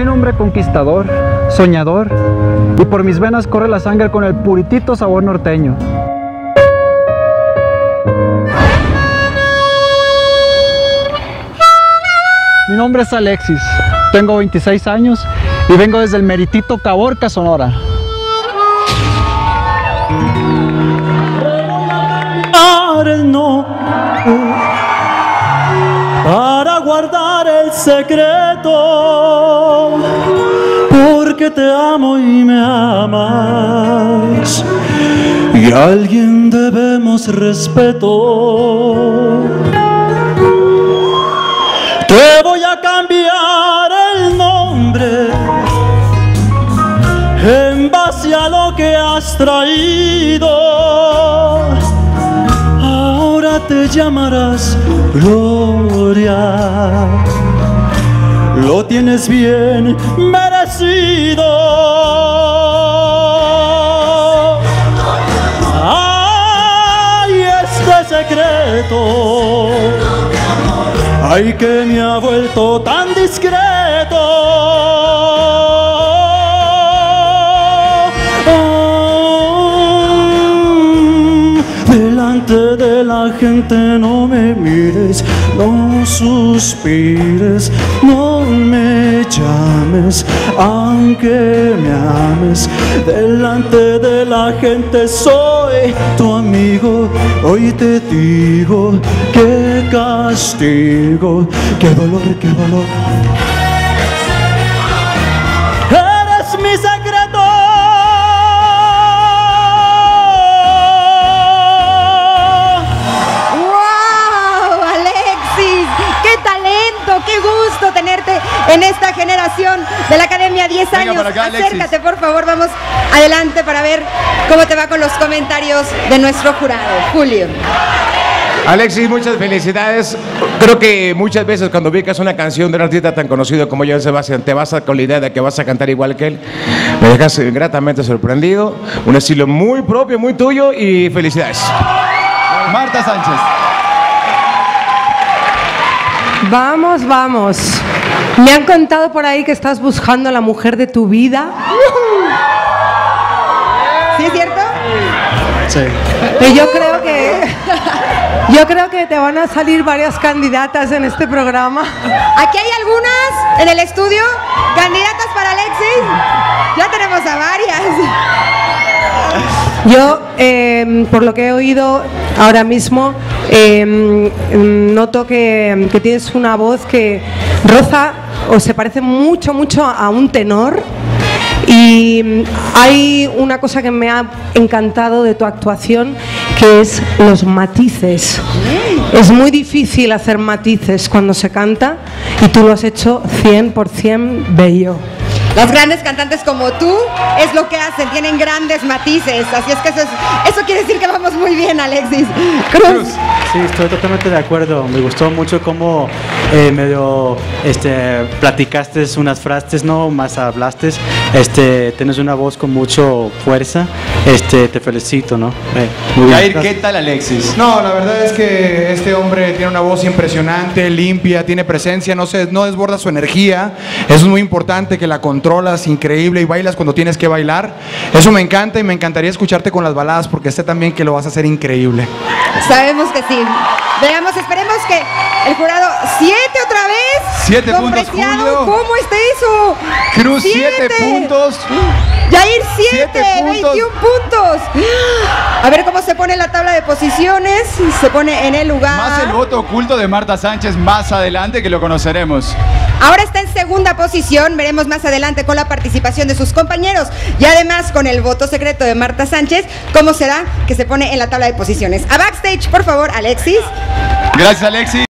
Soy un hombre conquistador, soñador, y por mis venas corre la sangre con el puritito sabor norteño. Mi nombre es Alexis, tengo 26 años y vengo desde el meritito Caborca, Sonora. no para guardar el secreto porque te amo y me amas. Y a alguien debemos respeto. Te voy a cambiar el nombre en base a lo que has traído. Te llamarás Gloria. Tienes bien merecido. Ay, este secreto. Ay, que me ha vuelto tan discreto. De la gente no me mires, no suspires, no me llames, aunque me ames. Delante de la gente soy tu amigo, hoy te digo que castigo, qué dolor, qué dolor. Eres mi en esta generación de la Academia 10 Venga años. Alexis. Acércate, por favor, vamos adelante para ver cómo te va con los comentarios de nuestro jurado. Julio. Alexis, muchas felicidades. Creo que muchas veces cuando ubicas una canción de un artista tan conocido como Joan Sebastián, te vas a- con la idea de que vas a cantar igual que él. Me dejas gratamente sorprendido. Un estilo muy propio, muy tuyo y felicidades. Marta Sánchez. Vamos, vamos. Me han contado por ahí que estás buscando a la mujer de tu vida. ¿Sí es cierto? Sí. Y yo creo que yo creo que te van a salir varias candidatas en este programa. Aquí hay algunas en el estudio, candidatas Yo, eh, por lo que he oído ahora mismo, mm, noto que, que tienes una voz que roza o se parece mucho, mucho a un tenor. Y hay una cosa que me ha encantado de tu actuación, que es los matices. Es muy difícil hacer matices cuando se canta y tú lo has hecho 100% bello. Los grandes cantantes como tú es lo que hacen, tienen grandes matices. Así es que eso, es- eso quiere decir que vamos muy bien, Alexis. Cruz. Sí, estoy totalmente de acuerdo. Me gustó mucho cómo eh, medio este, platicaste unas frases, ¿no? Más hablaste. Este, tienes una voz con mucho fuerza. Este, te felicito, ¿no? Eh, muy bien. Jair, ¿qué tal Alexis? No, la verdad es que este hombre tiene una voz impresionante, limpia, tiene presencia, no se, no desborda su energía. Eso es muy importante que la controlas, increíble, y bailas cuando tienes que bailar. Eso me encanta y me encantaría escucharte con las baladas porque sé también que lo vas a hacer increíble. Sabemos que sí. Veamos, esperemos que el jurado. ¡Siete otra vez! Siete puntos, Julio. ¿Cómo está eso? Cruz, siete puntos. Siete puntos. 21 puntos. A ver cómo se pone la tabla de posiciones. Se pone en el lugar. Más el voto oculto de Marta Sánchez más adelante que lo conoceremos. Ahora está en segunda posición, veremos más adelante con la participación de sus compañeros y además con el voto secreto de Marta Sánchez, cómo será que se pone en la tabla de posiciones. A backstage, por favor, Alexis. Gracias Alexis.